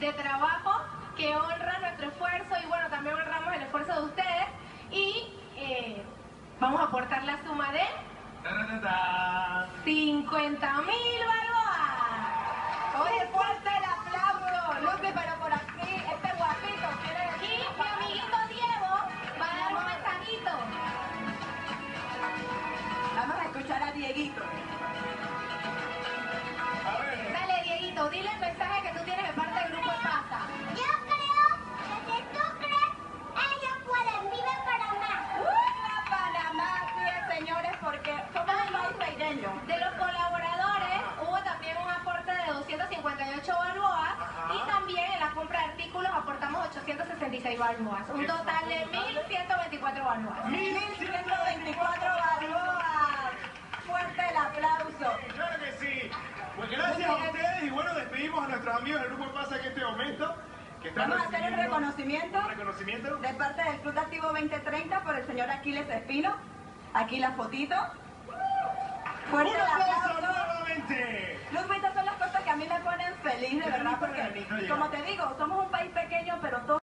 de trabajo que honra nuestro esfuerzo y bueno, también honramos el esfuerzo de ustedes y eh, vamos a aportar la suma de 50 mil balboas. Oye, fuerte el aplauso. Lupe, pero por aquí, este guapito quiere mi amiguito Diego va a dar un mensajito. Vamos a escuchar a Dieguito. A ver. Dale, Dieguito, dile el mensaje 258 balboas y también en la compra de artículos aportamos 866 balboas. Un total de 1.124 balboas. 1124 balboas. Fuerte el aplauso. Claro que sí. Pues gracias a ustedes y bueno, despedimos a nuestros amigos del Grupo Pasa en este momento. Que están Vamos a hacer un reconocimiento un reconocimiento. de parte del Club Activo 2030 por el señor Aquiles Espino. Aquí la fotito. Fuerte el aplauso feliz, de verdad, porque, como te digo, somos un país pequeño, pero todos